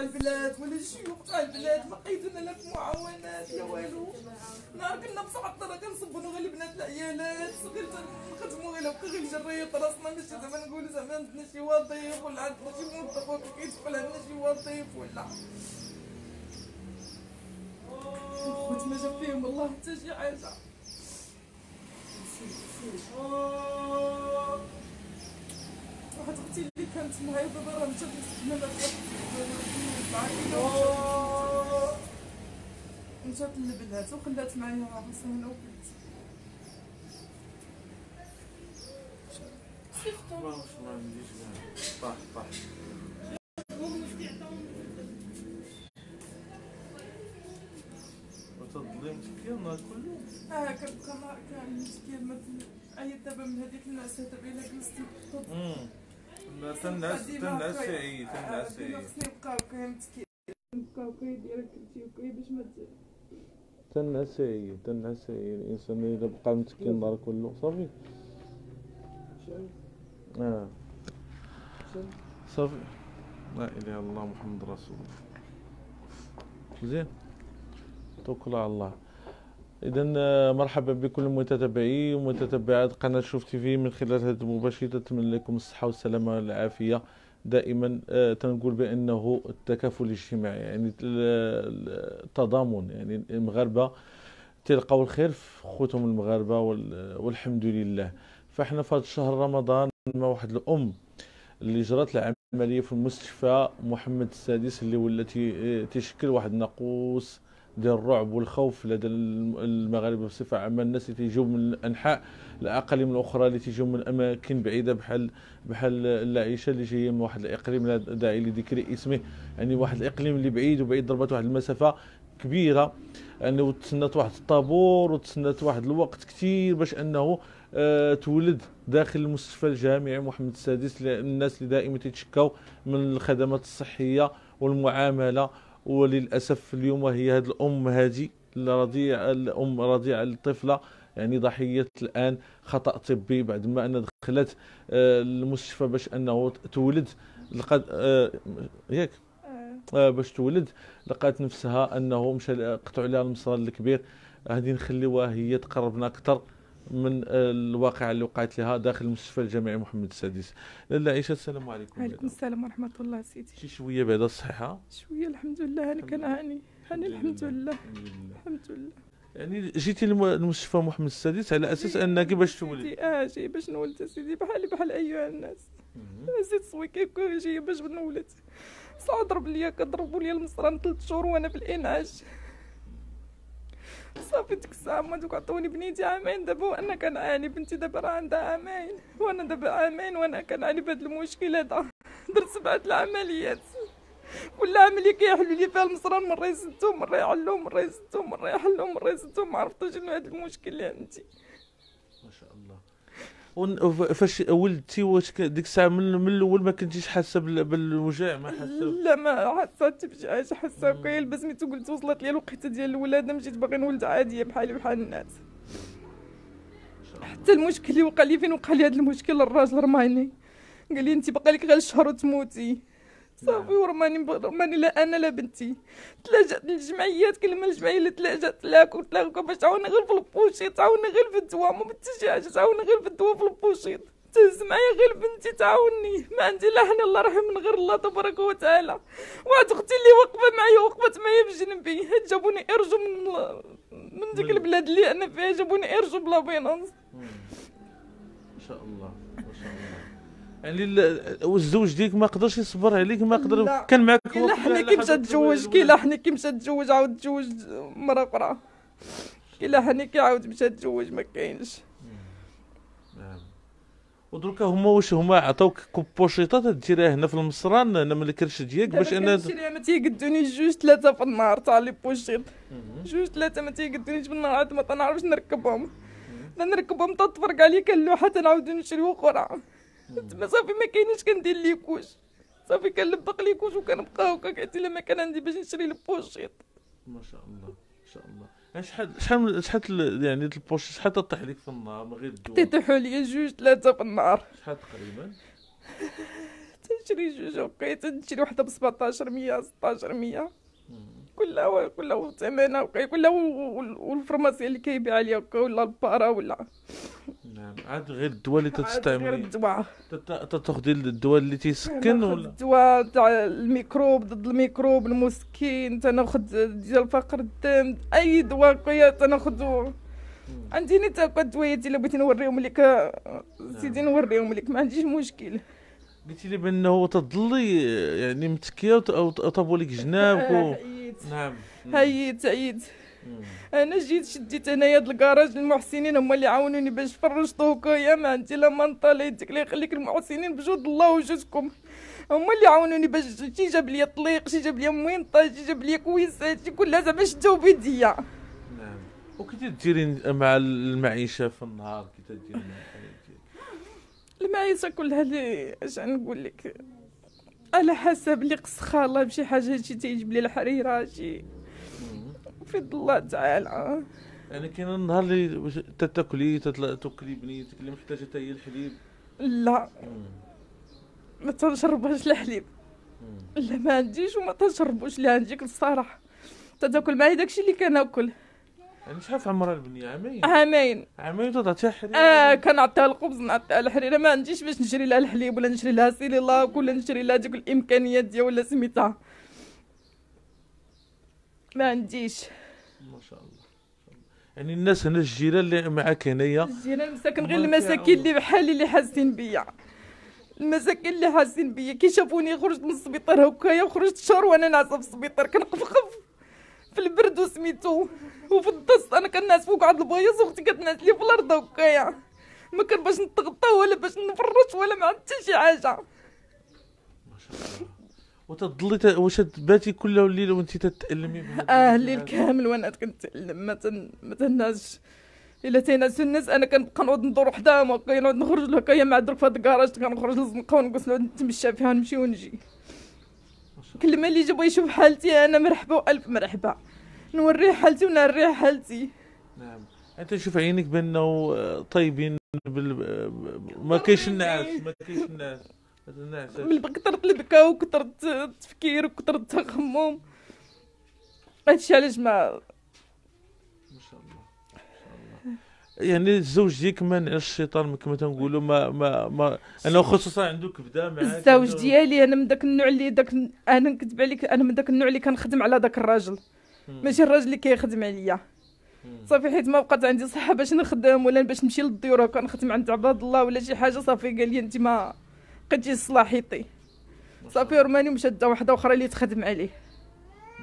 البلاد ولا الشيوخ تاع البلاد ما لقيتونا لا في معاونات لا والو. نهار كنا بصح الطرا كنصبوا غير البنات العيالات. غير نخدموا غير هكا غير جريط راسنا ماشي زعما نقولوا زعما عندنا شي وظيف ولا عندنا شي موظف كيدخل عندنا شي وظيف ولا. خوت ما جاب فيهم والله حتى شي حاجة. واحد أختي اللي كانت معايا دابا راه مشات مستحملة مشات للبنات وخلات معايا راسها هنا وبنتي ما ما عنديش طاح طاح. وتظلم كثير النهار كله. آه كنبقى نهار كامل مسكين ما عيط دابا من هذيك الناس دابا إلا جلست امم لا تنعس تنعس عي تنعس عي خصني نبقاو كاع مسكين. نبقاو كاع دايره كلشي وكاع باش ما ت- تنعس عي تنعس عي الإنسان إذا بقى مسكين النهار كله صافي. آه. صافي. لا إله إلا الله محمد رسول الله. زين. توكل على الله. اذا مرحبا بكل متتبعي ومتتبعات قناة شوف تي في من خلال هذه المباشرة نتمنى لكم الصحة والسلامة والعافية. دائما آه، تنقول بأنه التكافل الاجتماعي يعني ال- ال- التضامن يعني المغاربة تلقاو الخير في خوتهم المغاربة وال- والحمد لله. فإحنا في هذا الشهر رمضان مع واحد الأم اللي جرات العملية في المستشفى محمد السادس اللي ولا تي- تشكل واحد الناقوس ديال الرعب والخوف لدى الم- المغاربة بصفة عامة. الناس اللي تيجيو من الأنحاء الاقاليم الأخرى اللي تيجيو من اماكن بعيدة بحال بحال العيشه اللي جاية من واحد الإقليم. لا داعي لذكر اسمه يعني واحد الإقليم اللي بعيد وبعيد ضربات واحد المسافة كبيرة. يعني وتسنات واحد الطابور وتسنات واحد الوقت كثير باش أنه آه، تولد داخل المستشفى الجامعي محمد السادس. للناس اللي دائما تتشكاو من الخدمات الصحية والمعاملة وللأسف اليوم هي هذه الأم هذه الرضيع الأم رضيعه الطفلة. يعني ضحية الآن خطأ طبي بعد ما انها دخلت آه، المستشفى باش أنه تولد. لقد آه، ياك آه. آه، باش تولد. لقات نفسها أنه مشى قطعوا عليها المصران الكبير. هذه نخليوها هي تقربنا أكثر من الواقعه اللي وقعت لها داخل المستشفى الجامعي محمد السادس. لاله عيشة السلام عليكم. وعليكم السلام ورحمة الله سيدي. شي شوية بعد الصحة؟ شوية الحمد لله. أنا كنعاني أنا الحمد لله. الحمد لله. يعني جيتي لم- لمستشفى محمد السادس على أساس أنك باش تولد سيدي. آه جاي باش نولد سيدي. بحالي بحال أيها الناس. زيد صوي كيكون جاية باش نولد. صا ضرب ليا كضربوا ليا المصران ثلاث شهور وأنا في الانعاش صافي ديك الساعة ما دوك عطوني بنيتي عامين دابا وأنا كنعاني بنتي دابا راه عندها عامين وأنا دابا عامين وأنا كنعاني بهذا المشكل هذا. درت سبعة العمليات. كل عملية كيحلوا لي فيها المصران مرة يسدو مرة يعلو مرة يسدو مرة يحلو مرة يسدو. ما عرفتش شنو هذا المشكل اللي عندي. ما شاء الله. فاش ولدتي واش ديك الساعة من من الأول ما كنتيش حاسة بال- بالوجع ما حاسة لا ما حسيت بشي حاسة هكا يلبس سميتو قلت وصلت لي الوقيتة ديال الولادة مشيت باغي نولد عادية بحالي بحال الناس. حتى المشكل اللي وقع لي فين وقع لي هذا المشكل؟ الراجل رماني. قال لي انت باقي لك غير شهر وتموتي. صافي ورماني رماني لا أنا لا بنتي. تلاجأت للجمعيات كل ما الجمعية اللي قلت لها هكا باش تعاوني غير في البوشيط تعاوني غير في الدواء ما حاجة تعاوني غير في الدواء في البوشيط. تهز معايا غير بنتي تعاوني. ما عندي لا حنا الله رحم من غير الله تبارك وتعالى. واحد أختي اللي واقفة معايا وقفت معايا بجنبي جابوني إرجو من من ديك البلاد اللي أنا فيها جابوني urgent ب l'ambulance. ما شاء الله ما شاء الله. يعني ال- والزوج ديالك ما قدرش يصبر عليك ما قدر. كان معك كي لا- كي مشى تزوج. كي لحني كي مشى تزوج عاود تزوج مرة أخرى. كي لحني كي عاود مشى تزوج ما كاينش. نعم. ودروكا هما واش هما عطاوك كوبوشيطات ديرها هنا في المصران هنا من الكرش ديالك باش أنا كنشريها ما تيقدونيش جوج ثلاثة في النهار تاع les pochettes. جوج ثلاثة ما تيقدونيش في النهار عاد ما تنعرفش نركبهم. لا نركبهم تتفرق عليا كاللوحة تنعاودو نشريو أخرى. تما صافي ما كاينش كندير les couches صافي كنلبق les couches وكنبقى هكا قعدت إلا ما كان عندي باش نشري ال pochettes ما شاء الله ما شاء الله. يعني شحال شحال شحال ال- يعني ال poche شحال تطيح لك في النهار من غير الدواء تيطيحوا ليا جوج ثلاثة في النهار شحال تقريبا؟ تنشري جوج وقيله تنشري وحده ب 17 100 16 100 كلها كلها ثمنها كلها وال pharmacie اللي كيبيع عليها ولا ال para ولا. نعم. عاد غير الدواء اللي غير تستعملي الدواء. تاخذي الدواء اللي تيسكن ولا؟ الدواء تاع الميكروب ضد الميكروب المسكين تناخذ ديال فقر الدم أي دواء قيا تناخذ عندي نتا هكا دوايات إلا بغيتي نوريهم لك. سيدي نوريهم لك ما عنديش مشكل. قلتي لي بأنه تضلي يعني متكية أو طابوا لك جنابك نعم. عييت مم. أنا جيت شديت أنايا هاد الكراج المحسنين هما اللي عاونوني باش فرجت هكايا ما عندي لا منطا لا يديك الله يخليك المحسنين بجود الله وجودكم. هما اللي عاونوني باش شي جاب لي طليق شي جاب لي موينطه شي جاب لي كويسات شي كلها زعما شداو بيديا نعم. وكي تديري مع المعيشة في النهار كي تديري المعيشة كلها اللي اش نقول لك؟ على حسب اللي قص خالة بشي حاجة شي تيجيب لي الحريرة شي. في الله تعالى. يعني كاين النهار اللي تاكلي تاكلي بنيتك اللي محتاجة حتى هي الحليب. لا. ما تنشربهاش الحليب. لا ما عنديش وما تنشربوش لا عنديك الصراحة. تتاكل معايا داكشي اللي كناكل. يعني شحال في عمرها البنية؟ عامين. عامين. عامين تعطيها حليب آه كنعطيها الخبز نعطيها الحريرة. ما عنديش باش نشري لها الحليب ولا نشري لها سيليلاك ولا نشري لها ديك الإمكانيات ديال ولا سميتها. ما عنديش. ما شاء الله. يعني الناس هنا الجيران اللي معاك هنايا. الجيران مساكن غير المساكين. اللي بحالي اللي حاسين بيا. المساكين اللي حاسين بيا. كي شافوني خرجت من السبيطار هكايا وخرجت شهر وأنا ناعسه في السبيطار. كنقفقف. في البرد وسميتو. وفي الدست أنا كنعس فوق عند البياض واختي كتنعس لي في الأرض هكايا ما كان باش نتغطى ولا باش نفرش ولا ما عندي حتى شي حاجة. ما شاء الله. وتضلي واش تباتي كل الليل وانت تتألمي بهاد آه؟ الليل كامل وأنا كنتعلم ما تن ما تناش. إلا تيناس الناس. أنا كنبقى نعود ندور وحدهم هكايا نعود نخرج هكايا مع درك في هاد الكراج. كنخرج للزنقه ونقص نعود نتمشى فيها نمشي ونجي. كل ما اللي جا بغا يشوف حالتي أنا مرحبا وألف مرحبا. نوريه حالتي ونوريه حالتي. نعم. أنت شوف عينك بانه طيبين بال... ما كاينش النعاس ما كاينش النعاس من كثرة البكا وكثرة التفكير وكثرة التخمم هادشي علاش ما ما شاء الله ما شاء الله. يعني الزوج ديالك ما نعش الشيطان كما تنقولوا ما ما ما أنا خصوصا عنده كبده معاك. الزوج ديالي أنا من داك النوع اللي داك أنا نكذب عليك أنا من داك النوع اللي كنخدم على داك الراجل. ماشي الراجل اللي كيخدم عليا. صافي حيت ما بقات عندي صحة باش نخدم ولا باش نمشي للديور هكا نخدم عند عباد الله ولا شي حاجة صافي قال لي انت ما بقيتي صلاحيتي صافي رماني ومشات دا واحدة أخرى اللي تخدم عليه.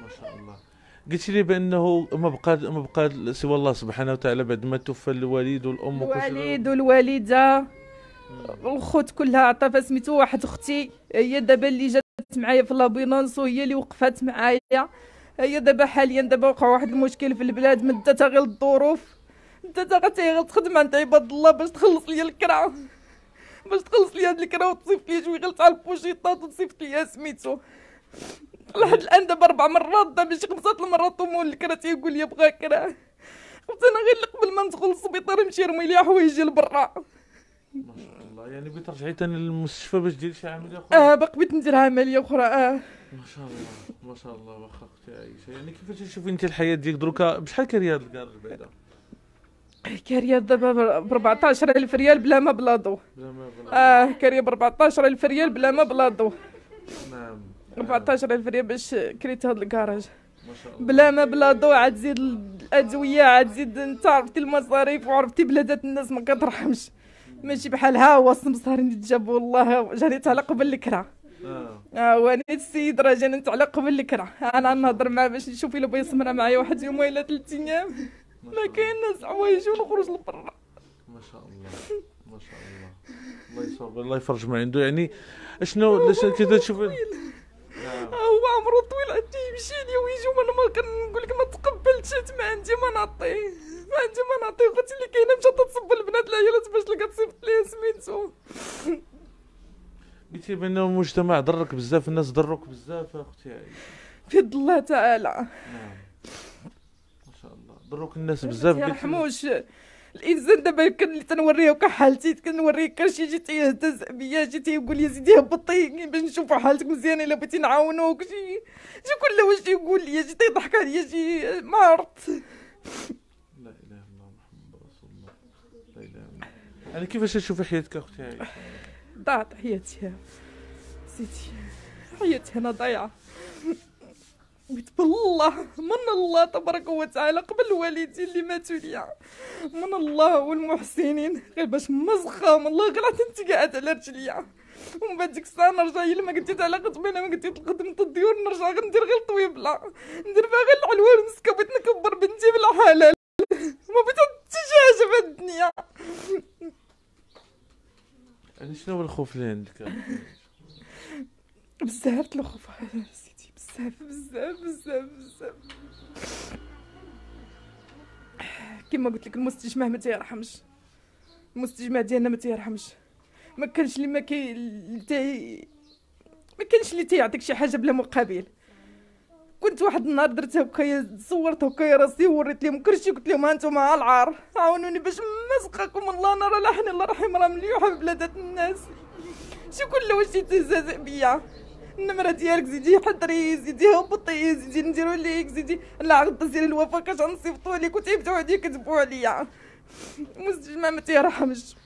ما شاء الله. قلت لي بأنه ما بقى ما بقى سوى الله سبحانه وتعالى بعد ما توفى الوالد والأم وكل شيء. الوالد والوالدة. الخوت كلها عطافها سميتو واحد أختي هي دابا اللي جات معايا في l'ambulance وهي اللي وقفات معايا. هي دابا حاليا دابا وقع واحد المشكل في البلاد مدتها غير الظروف. مدتها غير غير تخدم عند عباد الله باش تخلص ليا الكرا باش تخلص ليا هاد الكرا وتصيفط ليا شوية غير تاع البوشيطات وتصيفط ليا سميتو. لحد الآن دابا أربع مرات دابا شي خمسة المرات ومول الكرا تيقول لي بغا كرا قلت أنا غير اللي قبل ما ندخل للسبيطار نمشي نرمي ليها حوايجي لبرا. ما شاء الله يعني بغيت ترجعي تاني للمستشفى باش ديري شي عملية أخرى؟ آه باقي بغيت ندير عملية أخرى آه. ما شاء الله ما شاء الله واخا أختي عايشه يعني كيفاش تشوفي أنت الحياة ديالك دروكا بشحال كاري هاد الكار بعدا كاريه دابا ب 14000 ريال بلا ما بلا ضو بلا ما بلا آه كاريه ب 14000 ريال بلا ما بلا ضو نعم. 14000 ريال باش كريت هاد الكراج. ما شاء الله. بلا ما بلا ضو عاد تزيد الأدوية عاد تزيد انت عرفتي المصاريف وعرفتي بلادات الناس ما كترحمش. ماشي بحال ها هو السمسار اللي تجاب والله جاني على قبل الكرا. آه. آه وأنا السيد راه جاني على قبل الكرا أنا نهضر معاه باش نشوف إلا بغى يسمر معايا واحد يوم ولا ثلاث أيام. ما كاين ناس عوايج ونخرج لبرا. ما شاء الله. ما شاء الله. الله يصبر الله يفرج ما عنده. يعني شنو؟ كذا تشوفي نعم. هو عمرو طويل. عندي يمشي لي ويجي وأنا ما كنقول لك ما تقبلتش. حيت ما عندي ما نعطيه ما عندي ما نعطيه خوتي اللي كاينة مشات تصب البنات العيالات باش تلقى تصيفط ليها سميتو. قلتي بأنه المجتمع ضرك بزاف الناس ضروك بزاف أختي. في الله تعالى. نعم. ما شاء الله. ضروك الناس بزاف ما يرحموش. الإنسان دابا كان اللي تنوريه كحالتي كنوريه كان شي جي تيهتز بيا جي تيقول لي سيدي هبطي باش نشوفوا حالتك مزيانه إلا بغيتي نعاونوك شي شي كل واش يقول لي شي تيضحك عليا شي ما عرفت. لا إله إلا الله محمد رسول الله. لا إله إلا الله. يعني كيفاش تشوفي حياتك أختي؟ عائشه ضاعت حياتي سيدي حياتي أنا ضايعه بيت بالله من الله تبارك وتعالى قبل الوالدين اللي ماتوا ليا من الله والمحسنين غير باش مزخه والله غير انت قاعد على رجليا ومن بعد ديك الساعة نرجع الا ما قلتي علاقه بينا ما قلتي خدمة الديور نرجع غندير غير الطويبله ندير فيها غير العلوان مسكه بغيت نكبر بنتي بلا حلال ما بغيت حتى شي حاجة في الدنيا يعني شنو هو الخوف اللي عندك؟ بزاف الخوف سيدي بزاف بزاف بزاف بزاف. كما قلت لك المستجمع ما تيرحمش. المستجمع ديالنا ما تيرحمش. ما كانش اللي ما كي ما كانش اللي تيعطيك شي حاجة بلا مقابل. كنت واحد النهار درت هكايا صورت هكايا راسي وريت لهم كلشي قلت لهم هانتوما على العار. عاونوني باش مسقاكم الله نرى لحن الله رحيم راه مليوحه ببلادات الناس. شي كل واش تيتزازق بيا. النمرة ديالك زيدي حضري زيدي هبطي زيدي نديرو ليك زيدي. العقد ديال الوفاة كاش غنصيفطو ليك وتيبداو عليا يكذبوا عليا. المستجمع ما تيرحمش.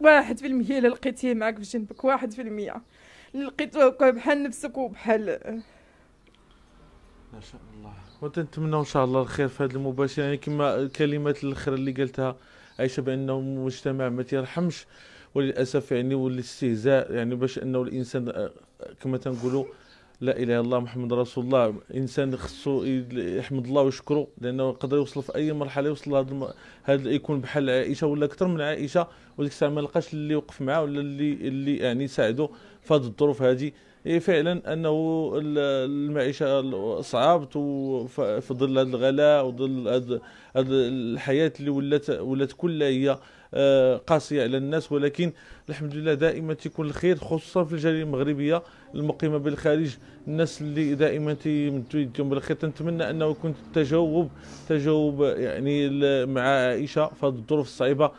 واحد في المية لقيتيه معاك في جنبك واحد في المية. اللي لقيتو هكا بحال نفسك وبحال ما شاء الله. وتنتمنى إن شاء الله الخير في هذا المباشر يعني كما الكلمات الأخرى اللي قالتها عايشه بأنه المجتمع ما تيرحمش وللأسف يعني والاستهزاء يعني باش أنه الإنسان كما تنقولوا لا إله إلا الله محمد رسول الله. إنسان خصو يحمد الله ويشكره لأنه يقدر يوصل في أي مرحلة يوصل هذا الم... هذا يكون بحال عائشة ولا أكثر من عائشة. وديك الساعة ما لقاش اللي وقف معاه ولا اللي اللي يعني ساعده في هذه الظروف هذه. إيه فعلا أنه المعيشة صعبت في ظل هذا الغلاء وظل هذه الحياة اللي ولات ولات كلها هي آه، قاسية على الناس. ولكن الحمد لله دائما تيكون الخير خصوصا في الجالية المغربية المقيمة بالخارج. الناس اللي دائما تيمدوا بالخير تنتمنى أنه يكون تجاوب تجاوب يعني مع عائشة في هذه الظروف الصعيبة.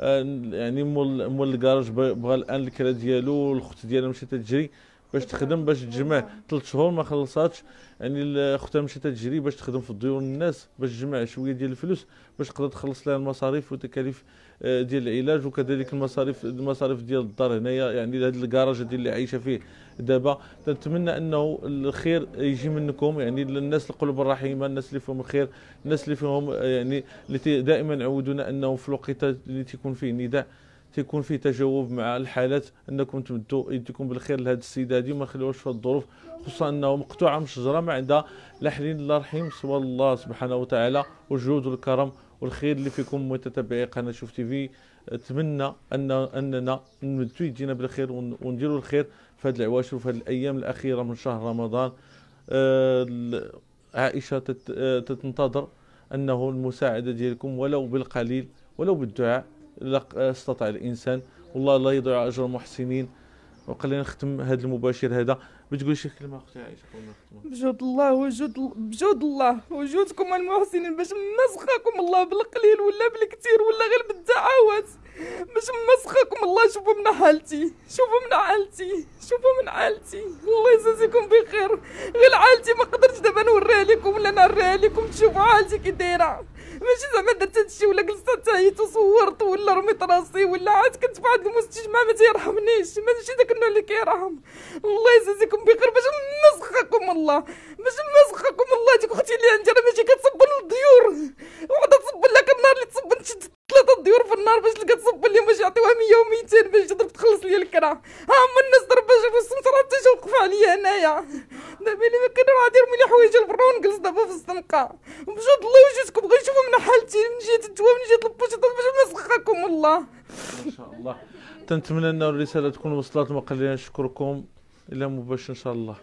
آه، يعني مول مول الكراج بغى الآن الكرا ديالو الخت ديالها مشات تجري. باش تخدم باش تجمع ثلاث شهور ما خلصاتش. يعني اختها مشات تجري باش تخدم في الديور الناس باش تجمع شوية ديال الفلوس باش تقدر تخلص لها المصاريف وتكاليف آه، ديال العلاج وكذلك المصاريف المصاريف ديال الدار هنايا. يعني هذا الكراج ديال اللي عايشة فيه دابا. نتمنى انه الخير يجي منكم. يعني الناس القلوب الرحيمة الناس اللي فيهم الخير الناس اللي فيهم آه، يعني اللي دائما يعودونا انه في الوقت اللي تيكون فيه نداء. تيكون فيه تجاوب مع الحالات أنكم تمدوا يديكم بالخير لهذه السيدة هذه وما خليوهاش في الظروف خصوصا أنه مقطوعة من الشجرة ما عندها لا حنين الله رحيم سوى الله سبحانه وتعالى والجود والكرم والخير اللي فيكم متتبعي قناة شوف تي في. أتمنى ان أننا نمدوا يدينا بالخير ونديروا الخير في هذه العواشر وفي هذه الأيام الأخيرة من شهر رمضان. آه، عائشة تنتظر أنه المساعدة ديالكم ولو بالقليل ولو بالدعاء. استطاع الإنسان والله لا يضيع أجر المحسنين. وخلينا نختم هذا المباشر هذا. بتقول شي كلمة أختي عائشة بجود الله وجود بجود الله وجودكم المحسنين باش مسخاكم الله بالقليل ولا بالكثير ولا غير بالدعوات باش مسخاكم الله شوفوا من حالتي شوفوا من حالتي شوفوا من حالتي. الله يجازيكم بخير. غير حالتي ما قدرتش دابا نوريها لكم ولا نوريها لكم تشوفوا حالتي كي دايرة. ماشي زعما درت هادشي ولا جلست تعيط وصورت ولا رميت راسي ولا عاد كنت واحد المستشفى ما تيرحمنيش. ماشي داك النوع اللي كيرحم. الله يجازيكم بخير. باش نسخكم الله. باش نسخكم الله. ديك أختي اللي عندي راه ماشي كتصبن الديور. وحده تصبن لك النار اللي تصبن شي ثلاثة ديور في النار باش تلقى تصبن لي باش يعطيوها 100 و200 باش تقدر تخلص لي الكرا ها هما الناس ضربه شوفوا السمسره حتى جا وقف عليا هنايا. دابا اللي ما كان راه دير ملي حوايج البرا ونجلس دابا في الزنقة. بجد الله وجهكم بغا يشوفوا من حالتي من جهة الدواء من جهة البوش باش نسخكم الله ما شاء الله. تنتمنى أن الرسالة تكون وصلت وما قلنا نشكركم إلى مباشر إن شاء الله.